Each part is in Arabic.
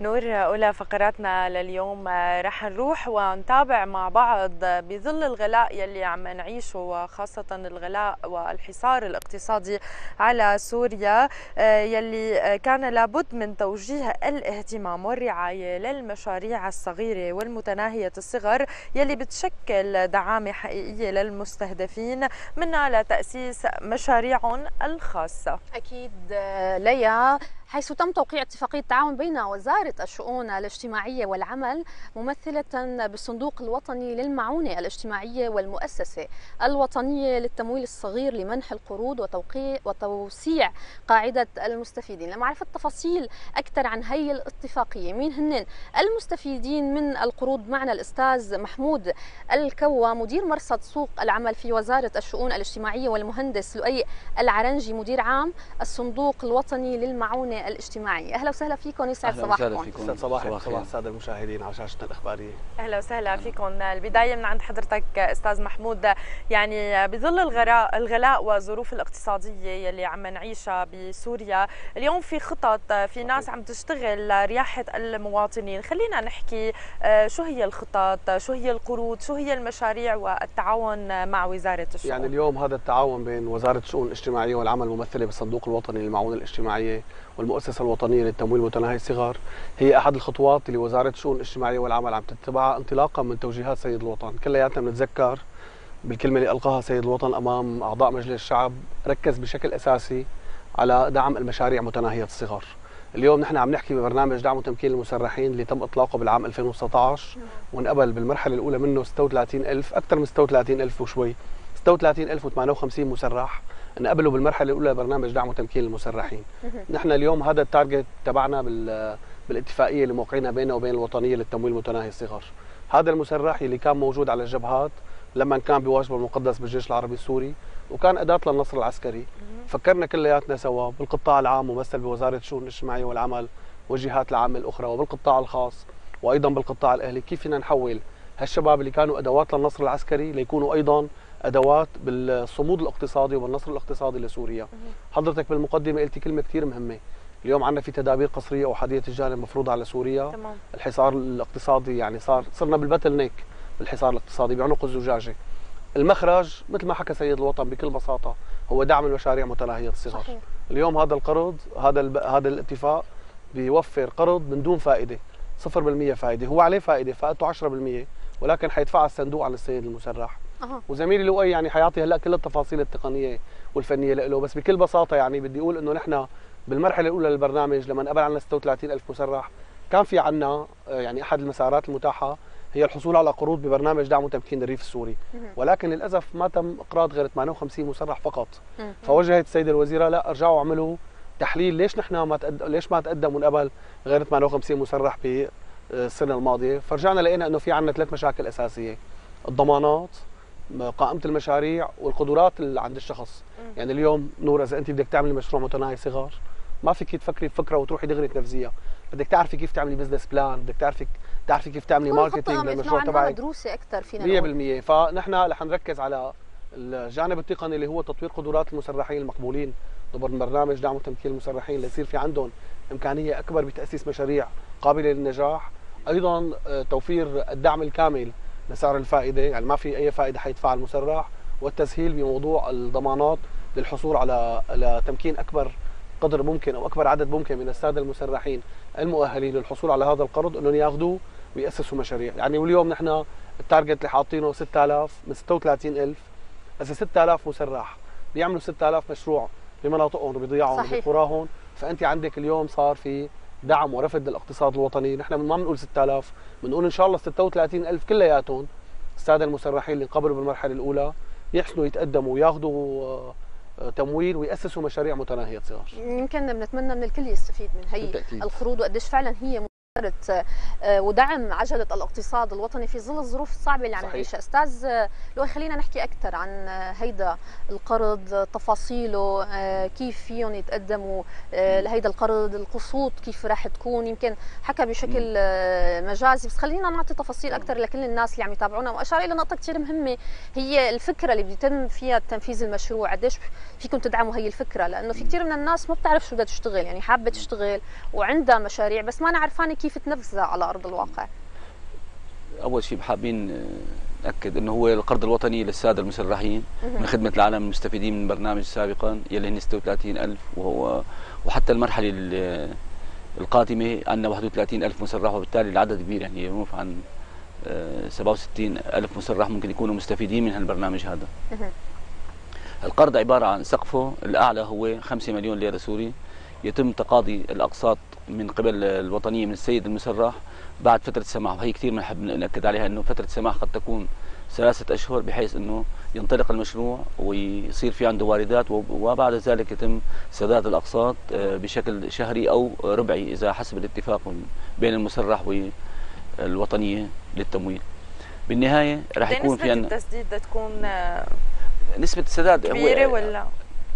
نور أولى فقراتنا لليوم رح نروح ونتابع مع بعض بظل الغلاء يلي عم نعيشه وخاصة الغلاء والحصار الاقتصادي على سوريا يلي كان لابد من توجيه الاهتمام والرعاية للمشاريع الصغيرة والمتناهية الصغر يلي بتشكل دعامة حقيقية للمستهدفين منها لتأسيس مشاريعهم الخاصة. أكيد ليا حيث تم توقيع اتفاقية تعاون بين وزارة الشؤون الاجتماعية والعمل ممثلة بالصندوق الوطني للمعونة الاجتماعية والمؤسسة الوطنية للتمويل الصغير لمنح القروض وتوقيع وتوسيع قاعدة المستفيدين. لمعرفة تفاصيل أكثر عن هي الاتفاقية مين هن المستفيدين من القروض؟ معنا الأستاذ محمود الكوا مدير مرصد سوق العمل في وزارة الشؤون الاجتماعية والمهندس لؤي العرنجي. مدير عام الصندوق الوطني للمعونة الاجتماعية. أهلا وسهلا فيكم يسعد صباحكم. يسعد صباحك صباح السادة المشاهدين على شاشتنا الإخبارية. أهلا وسهلا فيكم. البداية من عند حضرتك أستاذ محمود. يعني بظل الغلاء الغلاء والظروف الاقتصادية يلي عم نعيشها بسوريا اليوم في خطط في ناس عم تشتغل رياحة المواطنين. خلينا نحكي شو هي الخطط؟ شو هي القروض؟ شو هي المشاريع والتعاون مع وزارة الشؤون؟ يعني اليوم هذا التعاون بين وزارة الشؤون الاجتماعية والعمل ممثلة بالصندوق الوطني للمعونة الاجتماعية والمؤسسة الوطنية للتمويل متناهي الصغر هي أحد الخطوات اللي وزارة الشؤون الاجتماعية والعمل عم تتبعها انطلاقا من توجيهات سيد الوطن. كلياتنا بنتذكر بالكلمة اللي ألقاها سيد الوطن أمام أعضاء مجلس الشعب ركز بشكل أساسي على دعم المشاريع متناهية الصغر اليوم نحن عم نحكي ببرنامج دعم وتمكين المسرحين اللي تم إطلاقه بالعام 2019 وانقبل بالمرحلة الأولى منه 36000 أكثر من 36000 وشوي. 36058 مسرح. انقبلوا بالمرحلة الأولى برنامج دعم وتمكين المسرحين نحن اليوم هذا التارجت تبعنا بالاتفاقية اللي موقعينها بيننا وبين الوطنية للتمويل متناهي الصغر هذا المسرح اللي كان موجود على الجبهات لما كان بواجبه المقدس بالجيش العربي السوري وكان أداة للنصر العسكري. فكرنا كلياتنا سوا بالقطاع العام ممثل بوزارة الشؤون الاجتماعية والعمل والجهات العامه الأخرى وبالقطاع الخاص وأيضا بالقطاع الأهلي. كيف فينا نحول هالشباب اللي كانوا أدوات للنصر العسكري ليكونوا أيضا أدوات بالصمود الاقتصادي وبالنصر الاقتصادي لسوريا. حضرتك بالمقدمة قلتي كلمة كثير مهمة. اليوم عندنا في تدابير قصرية احاديه الجانب مفروضة على سوريا. تمام. الحصار الاقتصادي يعني صار صرنا بالبتل نيك بالحصار الاقتصادي بعنق الزجاجة. المخرج مثل ما حكى سيد الوطن بكل بساطة هو دعم المشاريع متناهية الصغر. صحيح. اليوم هذا القرض هذا الب... هذا الاتفاق بيوفر قرض من دون فائدة. 0% فائدة. هو عليه فائدة فائدته 10% ولكن حيدفعها الصندوق على السيد المسرح. أه. وزميلي لؤي يعني حيعطي هلأ كل التفاصيل التقنية والفنية له بس بكل بساطة يعني بدي أقول إنه نحن بالمرحلة الأولى للبرنامج لما انقبل عنا 36000 مسرح كان في عنا يعني أحد المسارات المتاحة هي الحصول على قروض ببرنامج دعم وتمكين الريف السوري. ولكن للأسف ما تم إقراض غير 58 مسرح فقط. فوجهت السيده الوزيرة لا أرجعوا اعملوا تحليل ليش نحن ما تقدم ليش ما تقدم ونقبل غير 58 مسرح بالسنة الماضية. فرجعنا لقينا إنه في عندنا ثلاث مشاكل أساسية الضمانات قائمة المشاريع والقدرات اللي عند الشخص. م. يعني اليوم نور إذا أنت بدك تعملي مشروع متناهي صغر ما فيك تفكري بفكرة وتروحي دغري تنفذيها. بدك تعرفي كيف تعملي business plan بدك تعرفي تعرفي كيف تعملي marketing للمشروع تبعك. مدروسة أكثر فينا 100% فنحن رح نركز على الجانب التقني اللي هو تطوير قدرات المسرحين المقبولين. ضمن برنامج دعم وتمكين المسرحين ليصير في عندهم إمكانية أكبر بتأسيس مشاريع قابلة للنجاح. أيضا توفير الدعم الكامل لسعر الفائدة يعني ما في أي فائدة حيدفعها المسرح والتسهيل بموضوع الضمانات للحصول على على تمكين أكبر قدر ممكن أو أكبر عدد ممكن من السادة المسرحين المؤهلين للحصول على هذا القرض إنهم ياخذوه ويأسسوا مشاريع، يعني واليوم نحن التارجت اللي حاطينه 6000 من 36000 إذا 6000 مسرح بيعملوا 6000 مشروع بمناطقهم وبضياعهم وبقراهم فأنت عندك اليوم صار في دعم ورفد للاقتصاد الوطني، نحن ما بنقول 6000 بنقول إن شاء الله 36000 كلياتهم السادة المسرحين اللي انقبلوا بالمرحلة الأولى يحسنوا يتقدموا وياخذوا تمويل ويأسسوا مشاريع متناهية صغر. يمكن بنتمنى من الكل يستفيد من هي بالتأكيد. القروض وقديش فعلا هي ودعم عجلة الاقتصاد الوطني في ظل الظروف الصعبة اللي عم نعيشها أستاذ لو خلينا نحكي أكثر عن هيدا القرض تفاصيله كيف فيهم يتقدموا لهيدا القرض القسوط كيف راح تكون؟ يمكن حكى بشكل مجازي. بس خلينا نعطي تفاصيل أكثر لكل الناس اللي عم يتابعونا. وأشار إلى نقطة كثير مهمة هي الفكرة اللي بيتم فيها تنفيذ المشروع. قديش فيكم تدعموا هي الفكرة؟ لأنه في كثير من الناس ما بتعرف شو بدها تشتغل. يعني حابة تشتغل وعندها مشاريع بس ما عرفانة كيف كيف تنفذها على أرض الواقع؟ أول شيء حابين نأكد إنه هو القرض الوطني للسادة المسرحين من خدمة العالم المستفيدين من برنامج سابقا يلي هن 36000 وهو وحتى المرحلة القادمة عندنا 31000 مسرح وبالتالي العدد كبير يعني ينوف عن 67 آه، ألف مسرح ممكن يكونوا مستفيدين من هالبرنامج هذا. القرض عبارة عن سقفه الأعلى هو 5 مليون ليرة سوري. يتم تقاضي الأقساط من قبل الوطنية من السيد المسرح بعد فترة سماح. وهي كثير بنحب نأكد عليها أنه فترة سماح قد تكون ثلاثة أشهر بحيث أنه ينطلق المشروع ويصير في عنده واردات وبعد ذلك يتم سداد الأقساط آه، بشكل شهري أو ربعي إذا حسب الاتفاق بين المسرح والوطنية للتمويل. بالنهاية رح يكون في نسبة التسديد تكون آه، نسبة السداد كبيرة ولا؟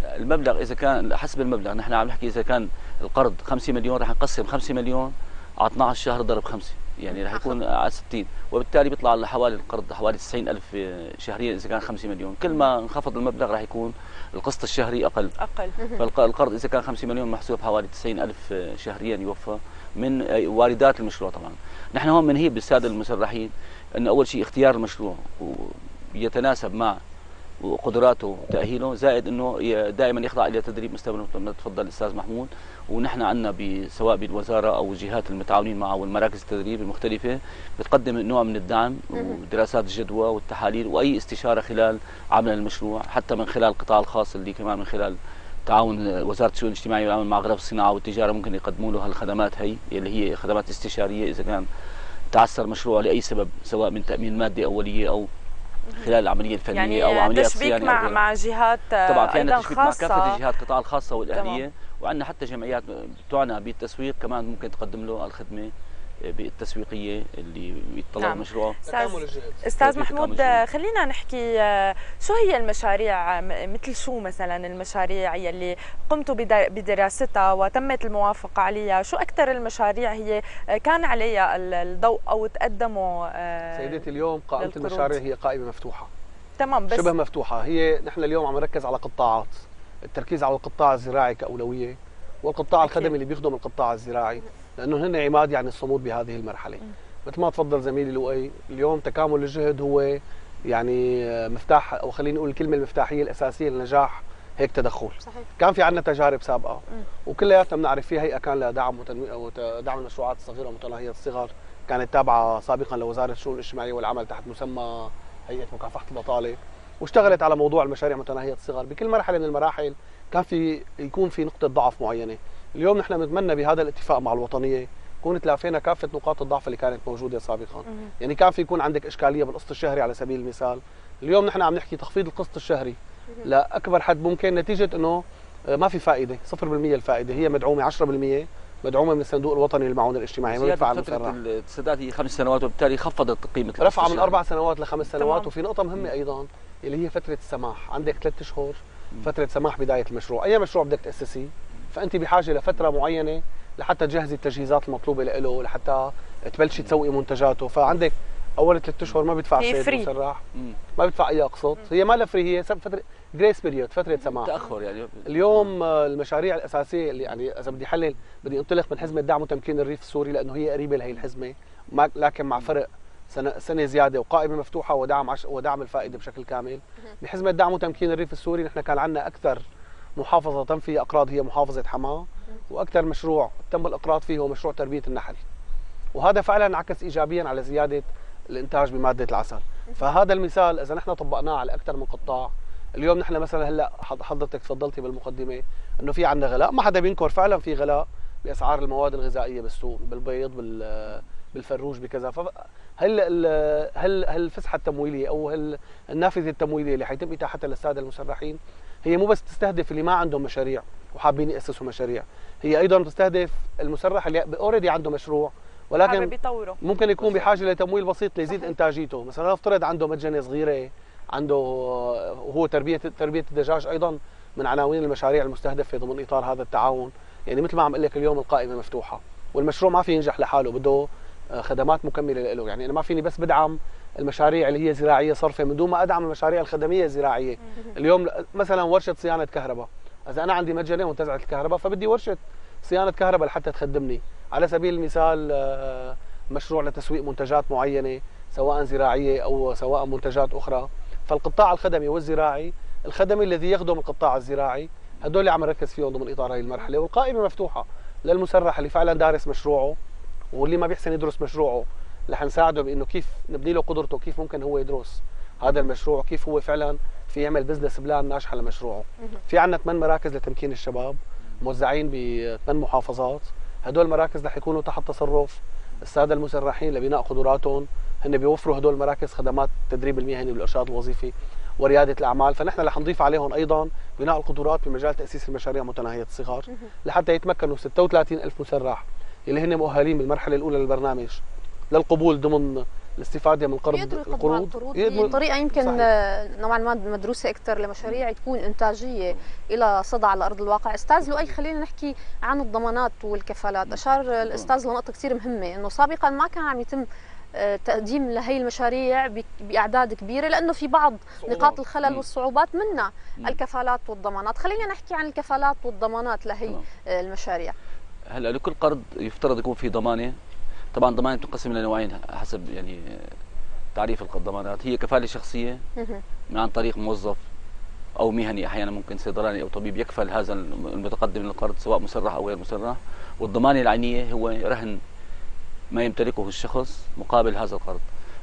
المبلغ إذا كان حسب المبلغ نحن عم نحكي إذا كان القرض 5 مليون رح نقسم 5 مليون على 12 شهر ضرب 5 يعني رح يكون على 60 وبالتالي بيطلع لحوالي القرض حوالي 90 ألف شهريا إذا كان 5 مليون. كل ما انخفض المبلغ رح يكون القسط الشهري أقل. أقل. فالقرض إذا كان 5 مليون محسوب حوالي 90 ألف شهريا يوفى من واردات المشروع طبعا. نحن هون بنهيب بالسادة المسرحين أنه أول شيء اختيار المشروع ويتناسب مع وقدراته وتأهيله. زائد إنه دائما يخضع إلى تدريب مستمر مثل ما تفضل الاستاذ محمود. ونحن عندنا سواء بالوزارة أو الجهات المتعاونين معه والمراكز التدريب المختلفة بتقدم نوع من الدعم ودراسات الجدوى والتحاليل وأي استشارة خلال عمل المشروع حتى من خلال القطاع الخاص اللي كمان من خلال تعاون وزارة الشؤون الاجتماعية والعمل مع غرف الصناعة والتجارة ممكن يقدموا له هالخدمات هي اللي هي خدمات استشارية إذا كان تعثر مشروع لأي سبب سواء من تأمين مادي أولية أو خلال العملية الفنيه يعني أو عملية تشبيك مع مع جهات طبعا في عندنا تشبيك خاصة. مع كافة الجهات القطاع الخاصه والأهلية. وعندنا حتى جمعيات بتعنى بالتسويق كمان ممكن تقدم له الخدمة. بالتسويقية اللي بيطلعوا نعم. مشروع. أستاذ محمود خلينا نحكي شو هي المشاريع مثل شو مثلا المشاريع يلي قمتوا بدراستها وتمت الموافقة عليها؟ شو أكثر المشاريع هي كان عليها الضوء أو تقدموا آه، سيدتي اليوم قائمة المشاريع هي قائمة مفتوحة. تمام بس شبه مفتوحة. هي نحن اليوم عم نركز على قطاعات. التركيز على القطاع الزراعي كأولوية والقطاع الخدمي اللي بيخدم القطاع الزراعي. لأنه هن عماد يعني الصمود بهذه المرحلة. مثل ما تفضل زميلي لؤي اليوم تكامل الجهد هو يعني مفتاح أو خلينا نقول الكلمة المفتاحية الأساسية لنجاح هيك تدخل. صحيح. كان في عندنا تجارب سابقة. وكلياتنا بنعرف في هيئه كان لها دعم وتنمية ودعم المشروعات الصغيرة ومتناهية الصغر كانت تابعة سابقا لوزارة الشؤون الاجتماعية والعمل تحت مسمى هيئة مكافحة البطالة. واشتغلت على موضوع المشاريع متناهية الصغر بكل مرحلة من المراحل كان في يكون في نقطة ضعف معينة. اليوم نحن بنتمنى بهذا الاتفاق مع الوطنية نكون تلافينا كافة نقاط الضعف اللي كانت موجودة سابقا. يعني كان في يكون عندك إشكالية بالقسط الشهري على سبيل المثال. اليوم نحن عم نحكي تخفيض القسط الشهري لأكبر حد ممكن نتيجة إنه آه، ما في فائدة 0% الفائدة هي مدعومة 10% مدعومة من الصندوق الوطني للمعونه الاجتماعية ما بيدفع فترة السداد هي خمس سنوات وبالتالي خفضت قيمة رفعها من أربع سنوات لخمس سنوات وفي نقطة مهمة أيضا اللي هي فترة السماح. عندك ثلاث أشهر فترة سماح بداية المشروع. أي مشروع بدك تأسسيه؟ فأنت بحاجة لفترة معينة لحتى تجهزي التجهيزات المطلوبة له لحتى تبلشي تسوقي منتجاته. فعندك أول ثلاث أشهر ما بيدفع سيد مسرح ما بيدفع أي أقساط. هي ما لها free هي فترة grace period فترة سماح. تاخر يعني. اليوم آه، المشاريع الأساسية اللي يعني إذا بدي أحلل بدي أنطلق من حزمة دعم وتمكين الريف السوري لأنه هي قريبة لهي الحزمة. لكن مع فرق سنه سنة زيادة وقائمة مفتوحة ودعم عش... ودعم الفائدة بشكل كامل. بحزمة دعم وتمكين الريف السوري نحن كان عندنا أكثر محافظة تم فيها إقراض هي محافظة حماة وأكثر مشروع تم الإقراض فيه هو مشروع تربية النحل. وهذا فعلا انعكس ايجابيا على زيادة الإنتاج بمادة العسل. فهذا المثال إذا نحن طبقناه على أكثر من قطاع. اليوم نحن مثلا هلأ حضرتك تفضلتي بالمقدمة إنه في عندنا غلاء ما حدا بينكر فعلا في غلاء بأسعار المواد الغذائية بالسوق بالبيض بال بالفروج بكذا. فهل هل هل الفسحه التمويلية أو هل النافذة التمويلية اللي حيتم إتاحتها للسادة المسرحين هي مو بس تستهدف اللي ما عندهم مشاريع وحابين يأسسوا مشاريع هي أيضا تستهدف المسرح اللي اوريدي عنده مشروع ولكن ممكن يكون بحاجة لتمويل بسيط ليزيد إنتاجيته. مثلا نفترض عنده مجنه صغيرة عنده هو تربيه تربية الدجاج أيضا من عناوين المشاريع المستهدفة ضمن إطار هذا التعاون. يعني مثل ما عم أقول لك اليوم القائمة مفتوحة والمشروع ما في ينجح لحاله بده آه، خدمات مكملة له. يعني أنا ما فيني بس بدعم المشاريع اللي هي زراعية صرفة من دون ما أدعم المشاريع الخدمية الزراعية. اليوم مثلا ورشة صيانة كهرباء. إذا أنا عندي مجنه وانتزعت الكهرباء فبدي ورشة صيانة كهرباء لحتى تخدمني. على سبيل المثال آه، مشروع لتسويق منتجات معينة سواء زراعية أو سواء منتجات أخرى. فالقطاع الخدمي والزراعي الخدمي الذي يخدم القطاع الزراعي هدول اللي عم نركز فيهم ضمن إطار هذه المرحلة والقائمة مفتوحة للمسرح اللي فعلا دارس مشروعه واللي ما بيحسن يدرس مشروعه. رح نساعده بإنه كيف نبني له قدرته كيف ممكن هو يدرس هذا المشروع كيف هو فعلا في يعمل business plan ناجحه لمشروعه في عندنا ثمان مراكز لتمكين الشباب موزعين بثمان محافظات. هدول المراكز رح يكونوا تحت تصرف السادة المسرحين لبناء قدراتهم. هن بيوفروا هدول المراكز خدمات التدريب المهني والارشاد الوظيفي وريادة الأعمال. فنحن رح نضيف عليهم أيضا بناء القدرات بمجال تأسيس المشاريع متناهية الصغر لحتى يتمكنوا 36 ألف مسرح اللي هن مؤهلين بالمرحلة الأولى للبرنامج. للقبول ضمن الاستفادة من قرض القروض يقدروا- بطريقة يمكن صحيح. نوعا ما مدروسة أكثر لمشاريع تكون إنتاجية إلى صدى على أرض الواقع أستاذ لؤي خلينا نحكي عن الضمانات والكفالات أشار الأستاذ لنقطة كثير مهمة إنه سابقا ما كان عم يتم آه، تقديم لهي المشاريع بأعداد كبيرة لأنه في بعض صعوبات. نقاط الخلل. والصعوبات منها. الكفالات والضمانات خلينا نحكي عن الكفالات والضمانات لهي. آه، المشاريع هلا لكل قرض يفترض يكون في ضمانة طبعا ضمانة تنقسم إلى نوعين حسب يعني تعريف الضمانات. هي كفالة شخصية. من عن طريق موظف أو مهني. أحيانا ممكن صيدلاني أو طبيب يكفل هذا المتقدم للقرض سواء مسرح أو غير مسرح. والضمانة العينية هو رهن ما يمتلكه الشخص مقابل هذا القرض.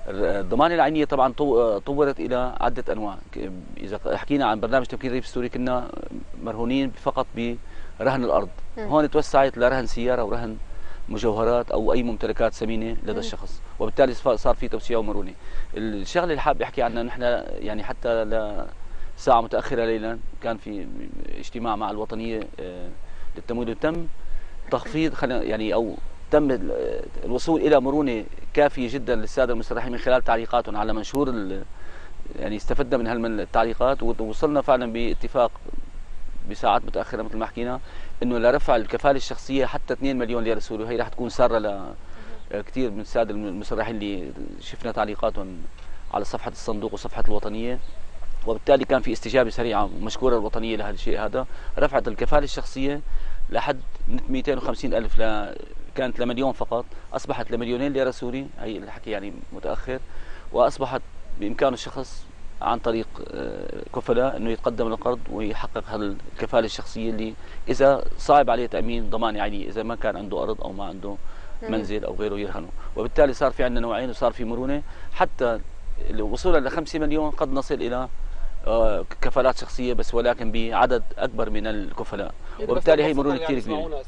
الضمانة العينية طبعا طو- طورت إلى عدة أنواع. إذا حكينا عن برنامج تمكين الريف السوري كنا مرهونين فقط برهن الأرض. هون توسعت لرهن سيارة ورهن مجوهرات أو أي ممتلكات ثمينة لدى مم. الشخص وبالتالي صار في توسيع ومرونة الشغلة اللي حابب احكي عنها نحن يعني حتى لساعه متأخرة ليلا كان في اجتماع مع الوطنية آه، للتمويل وتم تخفيض خلينا يعني أو تم ال- الوصول إلى مرونة كافية جدا للسادة المسرحين من خلال تعليقاتهم على منشور يعني استفدنا من هالتعليقات ووصلنا فعلا باتفاق بساعات متأخرة مثل ما حكينا إنه لرفع الكفالة الشخصية حتى 2 مليون ليرة سوري. وهي رح تكون سارة ل كثير من السادة المسرحين اللي شفنا تعليقاتهم على صفحة الصندوق وصفحة الوطنية. وبالتالي كان في استجابة سريعة ومشكوره الوطنية لهذا الشيء هذا. رفعت الكفالة الشخصية لحد من 250 ألف ل كانت لمليون فقط. أصبحت لمليونين ليرة سوري. هي الحكي يعني متأخر. وأصبحت بإمكان الشخص عن طريق آه، كفلاء إنه يتقدم للقرض ويحقق هالكفالة الشخصية اللي إذا صعب عليه تأمين ضمان عينيه إذا ما كان عنده أرض أو ما عنده. منزل أو غيره يرهنه. وبالتالي صار في عندنا نوعين وصار في مرونة. حتى وصولا ل 5 مليون قد نصل إلى آه، كفالات شخصية بس ولكن بعدد أكبر من الكفلاء. وبالتالي هي مرونة كثير كبيرة. كبيره.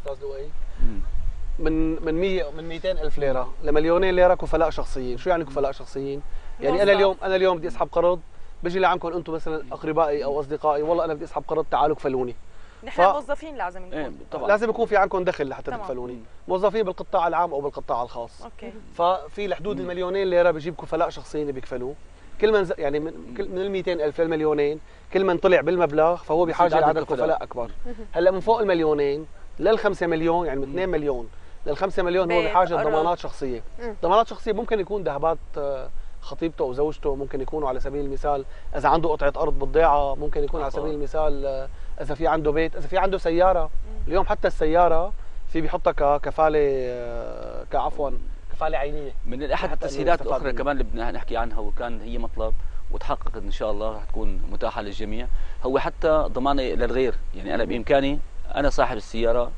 من من 100 من 200 ألف ليرة. لمليونين ليرة كفلاء شخصيين. شو يعني كفلاء شخصيين؟ يعني أنا. اليوم أنا اليوم بدي أسحب قرض. بيجي لعندكم أنتم مثلا أقربائي أو أصدقائي والله أنا بدي أسحب قرض تعالوا كفلوني نحن ف- موظفين لازم إيه نكون طبعا. لازم يكون في عندكم دخل لحتى. تكفلوني موظفين بالقطاع العام أو بالقطاع الخاص. أوكي. ففي لحدود المليونين ليرة بجيب كفلاء شخصيين بيكفلوه. كل من ز- يعني من كل من ال 200 الف للمليونين كل من طلع بالمبلغ فهو بحاجة عدد لعدد. كفلاء أكبر. هلأ من فوق المليونين لل 5 مليون يعني من 2 مليون. لل 5 مليون هو بحاجة أرض. لضمانات شخصية. ضمانات شخصية ممكن يكون ذهبات آه، خطيبته أو زوجته ممكن يكونوا على سبيل المثال إذا عنده قطعة أرض بالضيعه ممكن يكون على سبيل المثال آه، إذا في عنده بيت إذا في عنده سيارة. اليوم حتى السيارة في بيحطها ككفاله آه، كعفوا كفالة عينية. من أحد حتى إنه التسهيلات الاخرى. كمان اللي بدنا نحكي عنها وكان هي مطلب وتحققت إن شاء الله رح تكون متاحة للجميع. هو حتى ضمانة للغير. يعني أنا بإمكاني أنا صاحب السيارة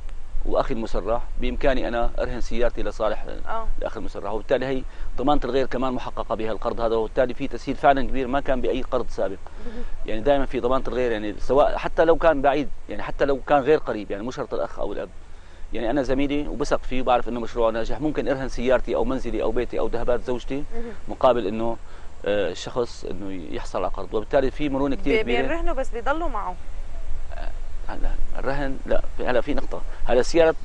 وأخي المسرح بإمكاني أنا أرهن سيارتي لصالح آه. لأخي المسرح. وبالتالي هي ضمانة الغير كمان محققة بها القرض هذا وبالتالي في تسهيل فعلا كبير ما كان بأي قرض سابق. يعني دائما في ضمانة الغير يعني سواء حتى لو كان بعيد يعني حتى لو كان غير قريب يعني مو شرط الأخ أو الأب. يعني أنا زميلي وبثق فيه وبعرف إنه مشروعه ناجح ممكن أرهن سيارتي أو منزلي أو بيتي أو ذهبات زوجتي مقابل إنه آه، الشخص إنه يحصل على قرض. وبالتالي في مرونة كثير بي- كبيرة. بيرهنوا بس بيضلوا معه. الرهن لا في- هلا في نقطة هلا السياره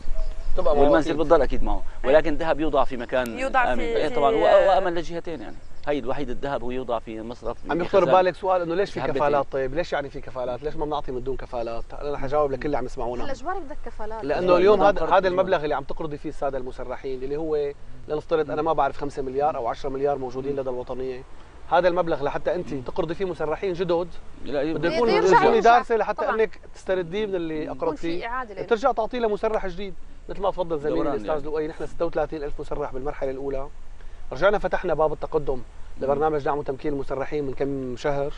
والمنزل أكيد. بتضل أكيد معه ولكن الذهب يوضع في مكان يوضع آمن في- إيه في- طبعا و- وامن للجهتين يعني هي الوحيد الذهب هو يوضع في مصرف عم يخطر. ببالك سؤال إنه ليش في. كفالات طيب ليش يعني في كفالات ليش ما بنعطي من دون كفالات أنا رح أجاوب لكل اللي عم يسمعونا هلا اجباري بدك كفالات لأنه إجباري. اليوم هذا هذا. المبلغ اللي عم تقرضي فيه السادة المسرحين اللي هو لنفترض أنا ما بعرف 5 مليار أو 10 مليار موجودين لدى الوطنية هذا المبلغ لحتى انت تقرضي فيه مسرحين جدد لا بده يكون تكوني يرجع. دارسه لحتى طبعاً. انك تسترديه من اللي يكون اقرضتيه ترجع تعطيه لمسرح جديد مثل ما تفضل زميلي الأستاذ يعني. لؤي نحن 36000 مسرح بالمرحلة الأولى رجعنا فتحنا باب التقدم لبرنامج دعم وتمكين المسرحين من كم شهر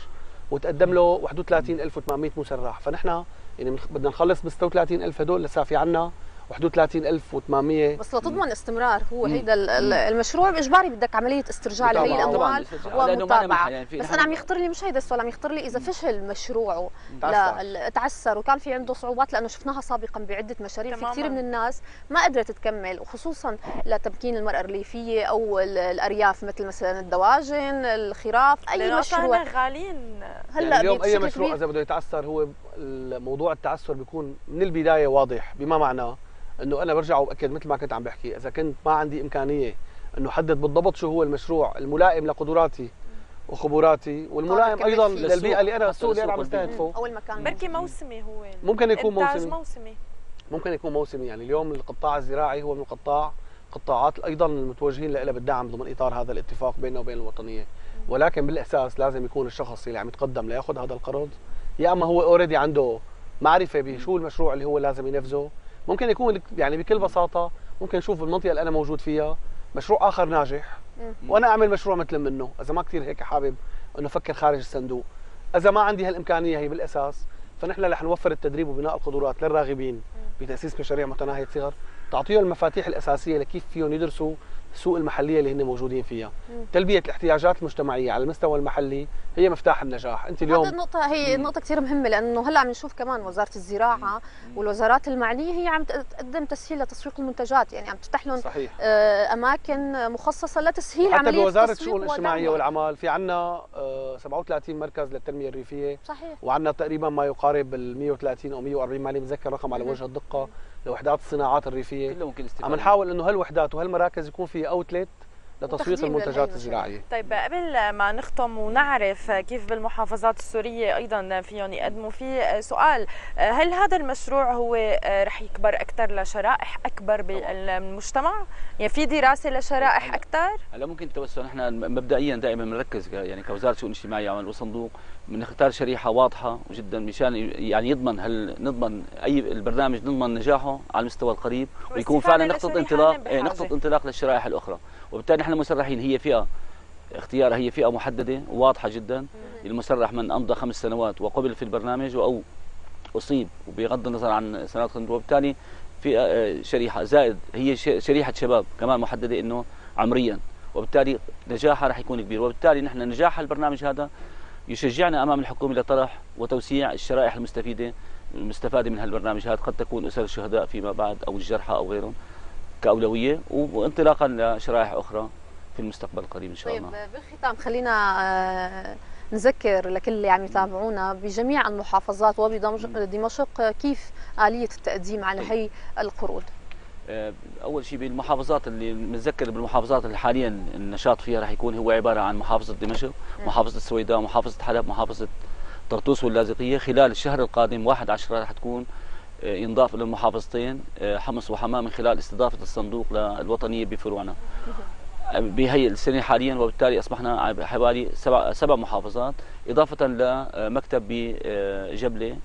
وتقدم له 31800 مسرح فنحن يعني بدنا نخلص بال 36000 هدول لسه في عنا 31800 بس لتضمن استمرار هو. هيدا. المشروع اجباري بدك عملية استرجاع لهي. الأموال طبعاً، لأنه ما ومتابعه يعني في بس أنا عم يخطر لي مش هيدا السؤال عم يخطر لي إذا فشل مشروعه تعثر وكان في عنده صعوبات لأنه شفناها سابقا بعدة مشاريع في. كثير من الناس ما قدرت تكمل وخصوصا لتمكين المراه الريفيه أو ال- الأرياف مثل مثلا الدواجن الخراف أي مشروع. هن غاليين هلأ يعني اليوم أي مشروع إذا بده يتعثر هو موضوع التعثر بيكون من البداية واضح بما معناه. إنه أنا برجع وباكد مثل ما كنت عم بحكي إذا كنت ما عندي إمكانية إنه حدد بالضبط شو هو المشروع الملائم لقدراتي وخبراتي والملائم أيضا للبيئة اللي أنا السوق اللي أنا عم. بستهدفه. أول مكان. بركي موسمي هو ممكن يكون موسمي. موسمي. ممكن يكون موسمي يعني اليوم القطاع الزراعي هو من القطاع قطاعات أيضا المتوجهين لها بالدعم ضمن إطار هذا الاتفاق بيننا وبين الوطنية. ولكن بالأساس لازم يكون الشخص اللي عم يتقدم ليأخذ هذا القرض يا أما هو اوريدي عنده معرفة بشو المشروع اللي هو لازم ينفذه ممكن يكون يعني بكل بساطة ممكن نشوف بالمنطقة اللي أنا موجود فيها مشروع آخر ناجح. وأنا أعمل مشروع مثل منه. إذا ما كثير هيك حابب إنه أفكر خارج الصندوق. إذا ما عندي هالإمكانية هي بالأساس فنحن رح نوفر التدريب وبناء القدرات للراغبين بتأسيس مشاريع متناهية الصغر تعطيهم المفاتيح الأساسية لكيف فيهم يدرسوا السوق المحلية اللي هن موجودين فيها. تلبية الاحتياجات المجتمعيه على المستوى المحلي هي مفتاح النجاح. انت هذه اليوم النقطة هي نقطة كثير مهمة لأنه هلأ عم نشوف كمان وزارة الزراعة والوزارات المعنية هي عم تقدم تسهيل لتسويق المنتجات يعني عم تفتح لهم صحيح. آه، أماكن مخصصة لتسهيل حتى عملية بوزارة الشؤون الاجتماعيه. والعمل في آه، 37 مركز للتنمية الريفية. صحيح. وعندنا تقريبا ما يقارب ال 130 أو 140 ماني متذكر رقم على وجه الدقة. لوحدات الصناعات الريفية. كله ممكن استفادة عم نحاول إنه هالوحدات وهالمراكز يكون في اوتلت لتسويق المنتجات الزراعية طيب قبل ما نختم ونعرف كيف بالمحافظات السورية أيضا فيهم يقدموا فيه سؤال هل هذا المشروع هو رح يكبر أكثر لشرائح أكبر بالمجتمع؟ يعني في دراسة لشرائح أكثر؟ هلا ممكن توسع نحن مبدئيا دائما بنركز يعني كوزارة شؤون اجتماعيه عمل وصندوق بنختار شريحة واضحة جدا مشان يعني يضمن هل نضمن أي البرنامج نضمن نجاحه على المستوى القريب ويكون فعلا نقطة انطلاق إيه،. نقطة انطلاق للشرائح الأخرى وبالتالي نحن مسرحين هي فئة اختيارها هي فئة محددة وواضحه جدا. المسرح من أمضى خمس سنوات وقبل في البرنامج أو أصيب وبغض النظر عن سنوات خبرة وبالتالي في آه، شريحة زائد هي شريحة شباب كمان محددة إنه عمريا. وبالتالي نجاحها راح يكون كبير. وبالتالي نحن نجاح البرنامج هذا يشجعنا أمام الحكومة لطرح وتوسيع الشرائح المستفيدة المستفادة من هالبرنامج. هذا قد تكون أسر الشهداء فيما بعد أو الجرحى أو غيرهم. كأولوية وانطلاقا لشرائح أخرى في المستقبل القريب إن شاء طيب الله. بالختام خلينا آه، نذكر لكل اللي عم يتابعونا بجميع المحافظات وبدمشق كيف آلية التقديم على هي القروض آه، أول شيء بالمحافظات اللي متذكر بالمحافظات اللي حاليا النشاط فيها راح يكون هو عبارة عن محافظة دمشق محافظة السويداء محافظة حلب محافظة طرطوس واللاذقية. خلال الشهر القادم 1 10 راح تكون ينضاف إلى المحافظتين آه، حمص وحماه من خلال استضافة الصندوق للوطنيه بفروعنا آه، بهي السنة حاليا وبالتالي أصبحنا حوالي سبع سبع محافظات إضافة لمكتب بجبلة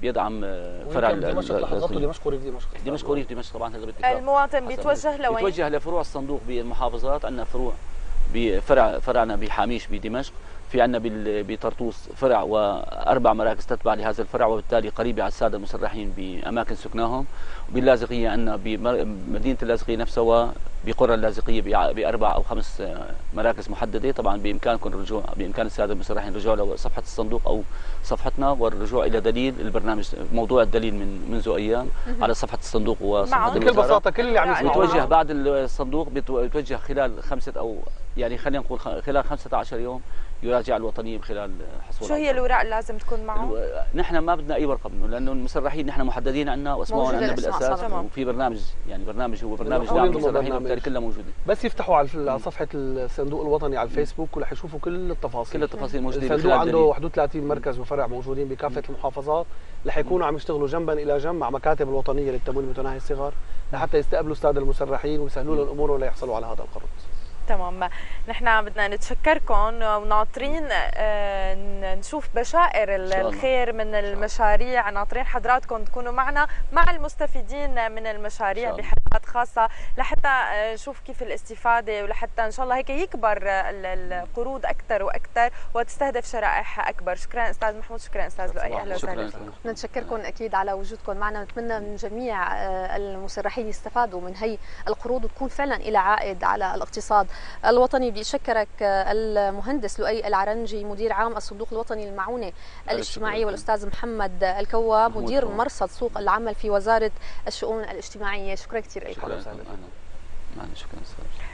بيدعم آه، فرع دمشق؟ لاحظته دمشق وريف دمشق. دمشق وريف دمشق طبعا هذا المواطن بيتوجه لوين؟ بيتوجه لفروع الصندوق بالمحافظات عندنا فروع بفرع فرعنا بحاميش بدمشق. في عندنا بال- بطرطوس فرع وأربع مراكز تتبع لهذا الفرع وبالتالي قريبه على السادة المسرحين بأماكن سكناهم. وباللاذقيه عندنا بمدينه اللاذقية نفسها وبقرى اللاذقية بع- بأربع أو خمس مراكز محددة. طبعا بإمكانكم الرجوع بإمكان السادة المسرحين الرجوع لصفحه الصندوق أو صفحتنا والرجوع إلى دليل البرنامج موضوع الدليل من منذ أيام على صفحة الصندوق وصفحة. بكل بساطة كل اللي عم لا، يسمعونا بعد الصندوق بيتوجه خلال خمسة أو يعني خلينا نقول خلال 15 يوم يراجع الوطنية خلال حصول شو هي الأوراق اللي لازم تكون معه؟ الو- نحن ما بدنا أي ورقة منه لأنه المسرحين نحن محددين عنا واسمائهم عندنا طبعاً. وفي برنامج يعني برنامج هو برنامج دعم المسرحين. وبالتالي كلها موجودة بس يفتحوا على صفحة الصندوق الوطني على الفيسبوك ورح يشوفوا كل التفاصيل كل التفاصيل موجودة من الصندوق عنده دليل. 31 مركز وفرع موجودين بكافة المحافظات رح يكونوا عم يشتغلوا جنبا إلى جنب مع مكاتب الوطنية للتمويل المتناهي الصغر لحتى يستقبلوا السادة المسرحين ويسهلوا لهم أمورهم ليحصلوا على هذا القرض تمام. نحن بدنا نتشكركم وناطرين آه، نشوف بشائر الخير من المشاريع. ناطرين حضراتكم تكونوا معنا مع المستفيدين من المشاريع بحلقات خاصة لحتى آه، نشوف كيف الاستفادة ولحتى إن شاء الله هيك يكبر القروض أكثر وأكثر وتستهدف شرائح أكبر. شكرا أستاذ محمود شكرا أستاذ لؤي. أهلا وسهلا. نتشكركم أكيد على وجودكم معنا. نتمنى من جميع آه، المسرحين يستفادوا من هي القروض وتكون فعلا لها عائد على الاقتصاد الوطني. بدي اشكرك المهندس لؤي العرنجي مدير عام الصندوق الوطني للمعونة الاجتماعيه والأستاذ محمد الكواب مدير مرصد سوق العمل في وزارة الشؤون الاجتماعية. شكرا كثير لكم. شكرا شكرا